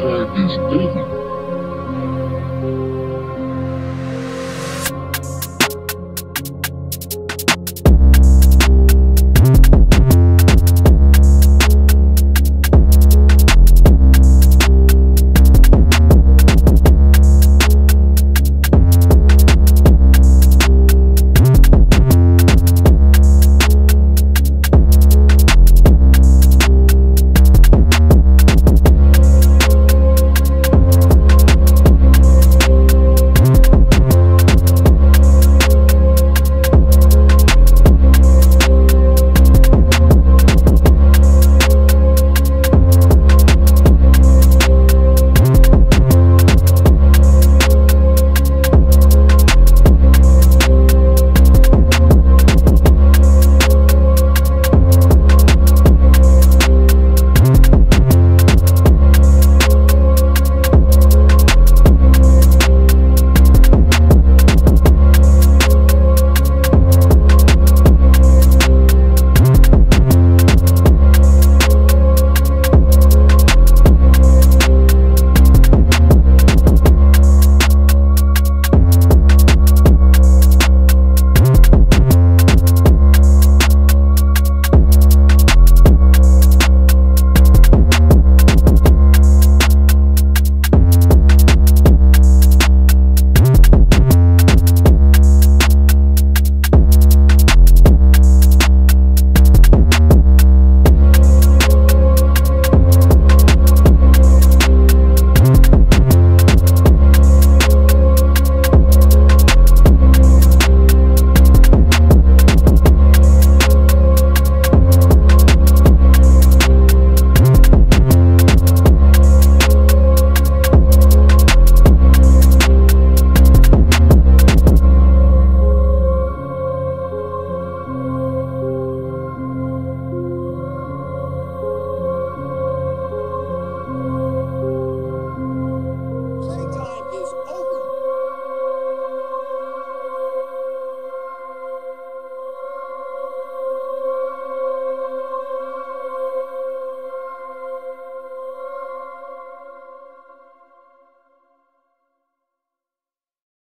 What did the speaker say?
time is over.